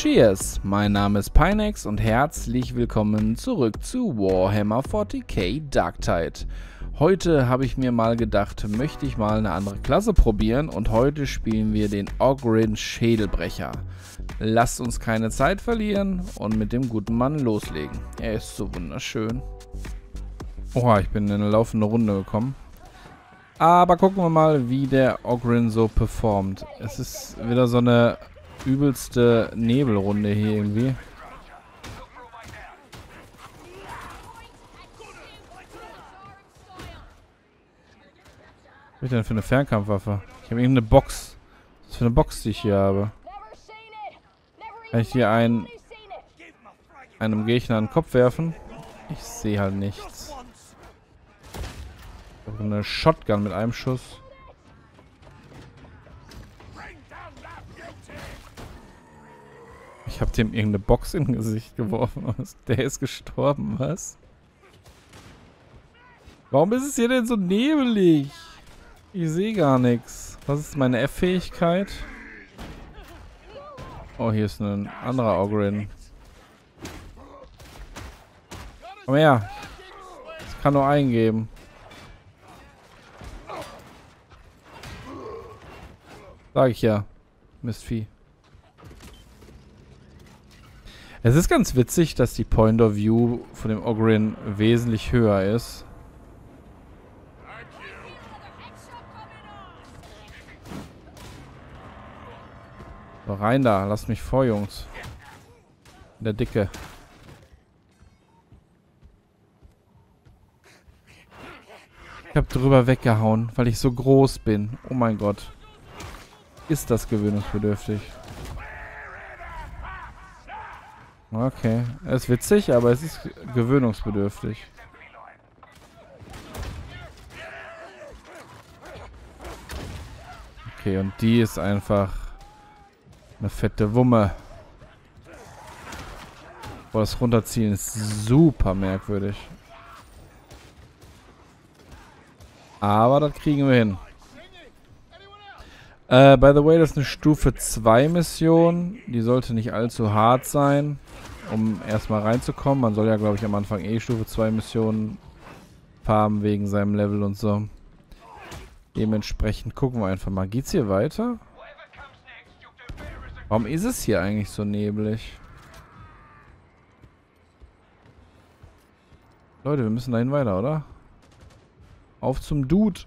Cheers, mein Name ist Pinex und herzlich willkommen zurück zu Warhammer 40k Darktide. Heute habe ich mir mal gedacht, möchte ich mal eine andere Klasse probieren und heute spielen wir den Ogrin Schädelbrecher. Lasst uns keine Zeit verlieren und mit dem guten Mann loslegen. Er ist so wunderschön. Oha, ich bin in eine laufende Runde gekommen. Aber gucken wir mal, wie der Ogrin so performt. Es ist wieder so eine übelste Nebelrunde hier irgendwie. Was ist denn für eine Fernkampfwaffe? Ich habe irgendeine Box. Was für eine Box, die ich hier habe? Kann ich hier einen, einem Gegner den Kopf werfen? Ich sehe halt nichts. Eine Shotgun mit einem Schuss. Ich habe dem irgendeine Box im Gesicht geworfen. Der ist gestorben, was? Warum ist es hier denn so nebelig? Ich sehe gar nichts. Was ist meine F-Fähigkeit? Oh, hier ist ein anderer Ogrin. Komm her. Ich kann nur eingeben. Sag ich ja. Mistvieh. Es ist ganz witzig, dass die Point of View von dem Ogrin wesentlich höher ist. So, rein da. Lasst mich vor, Jungs. Der Dicke. Ich hab drüber weggehauen, weil ich so groß bin. Oh mein Gott. Ist das gewöhnungsbedürftig. Okay. Es ist witzig, aber es ist gewöhnungsbedürftig. Okay, und die ist einfach eine fette Wumme. Boah, das Runterziehen ist super merkwürdig. Aber das kriegen wir hin. Äh, by the way, das ist eine Stufe 2 Mission. Die sollte nicht allzu hart sein um erstmal reinzukommen. Man soll ja, glaube ich, am Anfang eh Stufe 2 Missionen farmen wegen seinem Level und so. Dementsprechend gucken wir einfach mal. Geht's hier weiter? Warum ist es hier eigentlich so neblig? Leute, wir müssen dahin weiter, oder? Auf zum Dude.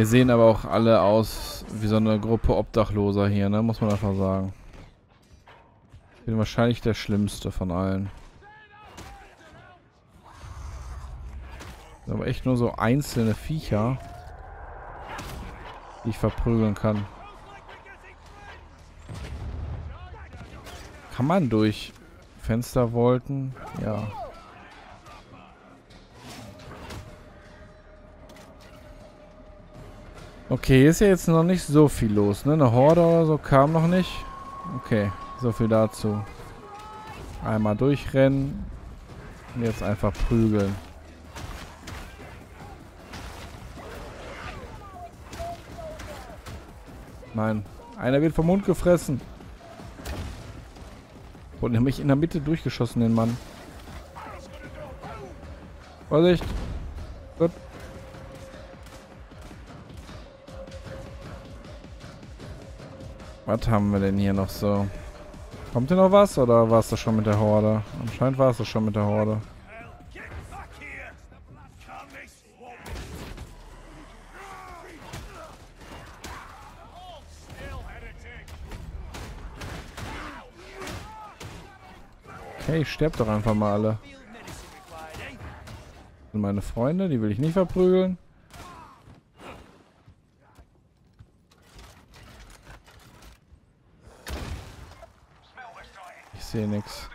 Wir sehen aber auch alle aus wie so eine Gruppe Obdachloser hier, ne? Muss man einfach sagen. Ich bin wahrscheinlich der Schlimmste von allen. Aber echt nur so einzelne Viecher, die ich verprügeln kann. Kann man durch Fenster wollten? Ja. Okay, ist ja jetzt noch nicht so viel los, ne? Eine Horde oder so kam noch nicht. Okay, so viel dazu. Einmal durchrennen. Und jetzt einfach prügeln. Nein. Einer wird vom Mund gefressen. Und nämlich in der Mitte durchgeschossen, den Mann. Vorsicht. Gut. Was haben wir denn hier noch so? Kommt hier noch was oder war es das schon mit der Horde? Anscheinend war es das schon mit der Horde. Okay, sterbt doch einfach mal alle. Meine Freunde, die will ich nicht verprügeln. Sehe nichts.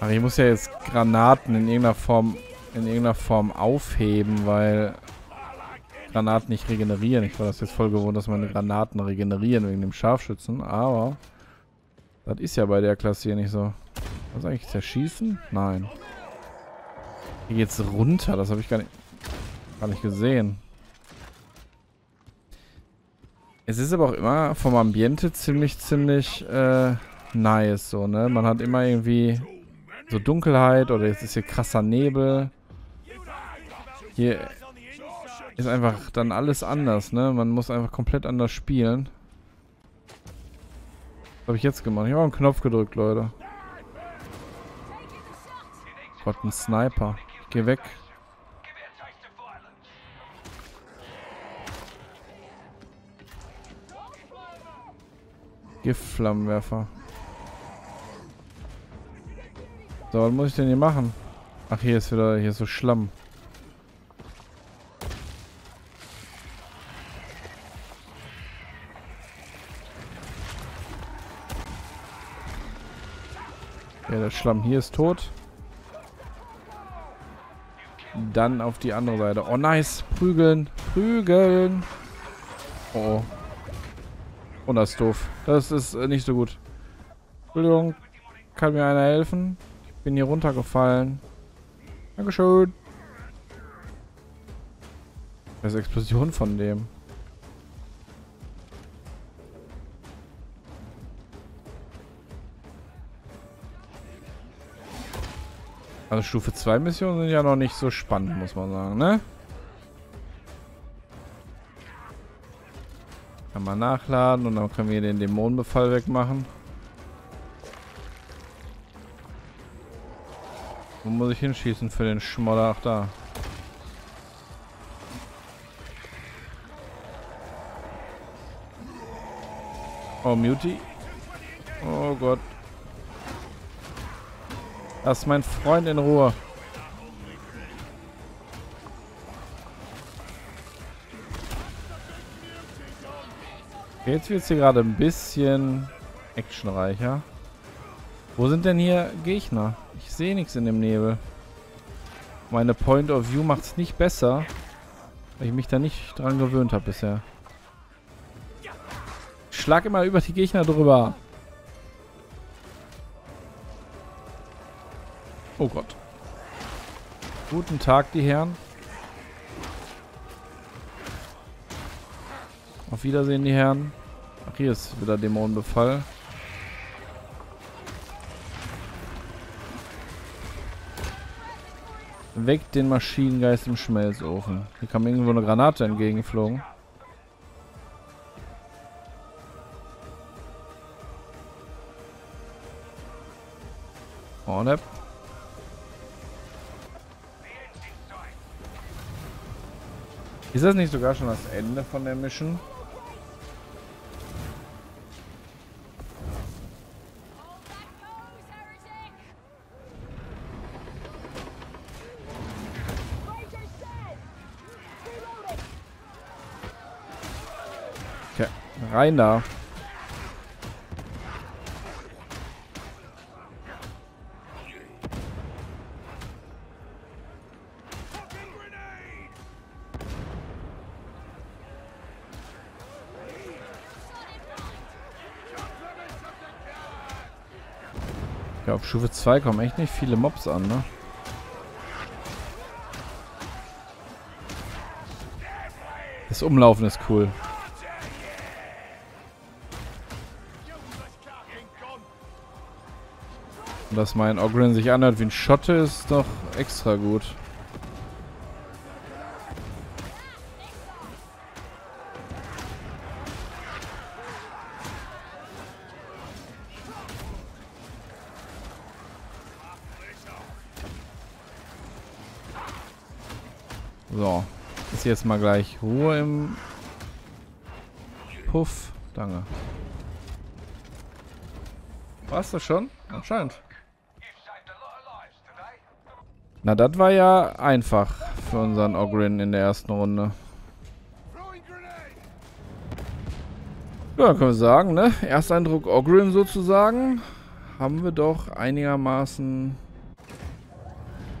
Ach, ich muss ja jetzt Granaten in irgendeiner Form in irgendeiner Form aufheben, weil Granaten nicht regenerieren. Ich war das jetzt voll gewohnt, dass meine Granaten regenerieren wegen dem Scharfschützen, aber Das ist ja bei der Klasse hier nicht so. Was eigentlich zerschießen? Nein. Hier geht's runter. Das habe ich gar nicht, gar nicht gesehen. Es ist aber auch immer vom Ambiente ziemlich, ziemlich äh, nice so, ne? Man hat immer irgendwie so Dunkelheit oder jetzt ist hier krasser Nebel. Hier ist einfach dann alles anders, ne? Man muss einfach komplett anders spielen. Was habe ich jetzt gemacht? Ich habe einen Knopf gedrückt, Leute. Gott, ein Sniper. Geh weg. Giftflammenwerfer. So, was muss ich denn hier machen? Ach, hier ist wieder, hier ist so Schlamm. Ja, der Schlamm hier ist tot. Dann auf die andere Seite. Oh, nice. Prügeln. Prügeln. Oh. Oh, das ist doof. Das ist äh, nicht so gut. Entschuldigung. Kann mir einer helfen? Ich bin hier runtergefallen. Dankeschön. Das ist Explosion von dem. Also Stufe 2 Missionen sind ja noch nicht so spannend, muss man sagen, ne? Man nachladen und dann können wir den Dämonenbefall wegmachen. Wo muss ich hinschießen für den Schmodder? Ach da. Oh, Muti. Oh Gott. Lass mein Freund in Ruhe. Jetzt wird es hier gerade ein bisschen actionreicher. Wo sind denn hier Gegner? Ich sehe nichts in dem Nebel. Meine Point of View macht es nicht besser, weil ich mich da nicht dran gewöhnt habe bisher. Ich schlag immer über die Gegner drüber. Oh Gott. Guten Tag, die Herren. Auf Wiedersehen, die Herren. Ach, hier ist wieder Dämonenbefall. Weckt den Maschinengeist im Schmelzofen. Hier kam irgendwo eine Granate entgegengeflogen. Oh, ne? Ist das nicht sogar schon das Ende von der Mission? Rein da. Ja, auf Stufe 2 kommen echt nicht viele Mobs an, ne? Das Umlaufen ist cool. Dass mein Ogren sich anhört wie ein Schotte, ist doch extra gut. So. Ist jetzt mal gleich Ruhe im Puff. Danke. War's das schon? Anscheinend. Na, das war ja einfach für unseren Ogrin in der ersten Runde. Ja, können wir sagen, ne? Ersteindruck Ogrin sozusagen. Haben wir doch einigermaßen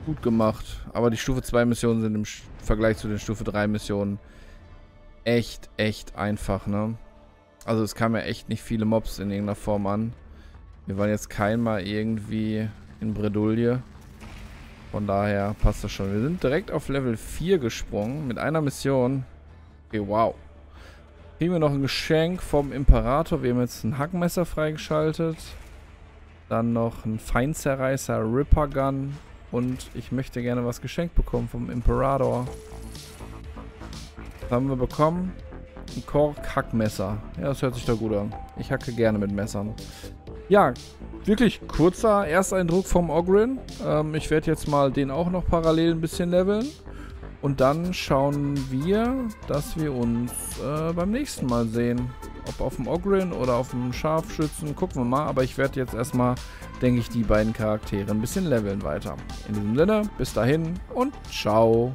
gut gemacht. Aber die Stufe 2 Missionen sind im Vergleich zu den Stufe 3 Missionen echt, echt einfach, ne? Also es kamen ja echt nicht viele Mobs in irgendeiner Form an. Wir waren jetzt keinmal irgendwie in Bredouille. Von daher passt das schon. Wir sind direkt auf Level 4 gesprungen mit einer Mission. Okay, wow. Kriegen wir noch ein Geschenk vom Imperator. Wir haben jetzt ein Hackmesser freigeschaltet. Dann noch ein Feinzerreißer Ripper Gun. Und ich möchte gerne was geschenkt bekommen vom Imperator. Was haben wir bekommen? Ein Kork Hackmesser. Ja, das hört sich doch gut an. Ich hacke gerne mit Messern. Ja, wirklich kurzer Ersteindruck vom Ogrin. Ähm, ich werde jetzt mal den auch noch parallel ein bisschen leveln. Und dann schauen wir, dass wir uns äh, beim nächsten Mal sehen. Ob auf dem Ogrin oder auf dem Scharfschützen, gucken wir mal. Aber ich werde jetzt erstmal, denke ich, die beiden Charaktere ein bisschen leveln weiter. In diesem Sinne, bis dahin und ciao.